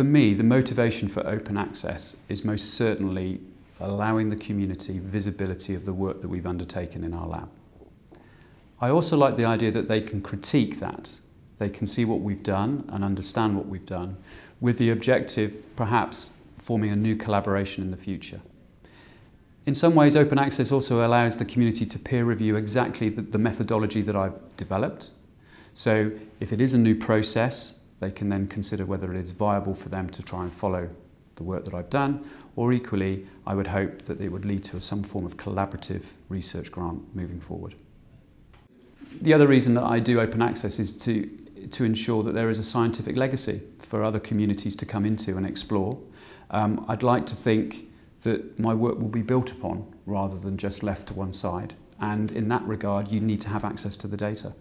For me, the motivation for open access is most certainly allowing the community visibility of the work that we've undertaken in our lab. I also like the idea that they can critique that. They can see what we've done and understand what we've done with the objective perhaps forming a new collaboration in the future. In some ways, open access also allows the community to peer review exactly the, the, methodology that I've developed. So if it is a new process, they can then consider whether it is viable for them to try and follow the work that I've done, or equally, I would hope that it would lead to some form of collaborative research grant moving forward. The other reason that I do open access is to, to ensure that there is a scientific legacy for other communities to come into and explore. Um, I'd like to think that my work will be built upon rather than just left to one side. And in that regard, you need to have access to the data.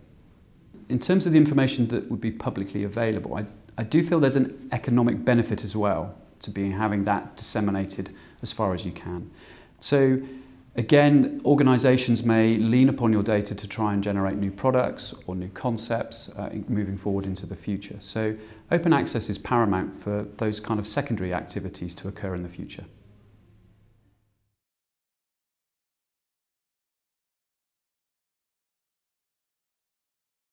In terms of the information that would be publicly available, I, I do feel there's an economic benefit as well to being having that disseminated as far as you can. So again, organisations may lean upon your data to try and generate new products or new concepts uh, moving forward into the future. So open access is paramount for those kind of secondary activities to occur in the future.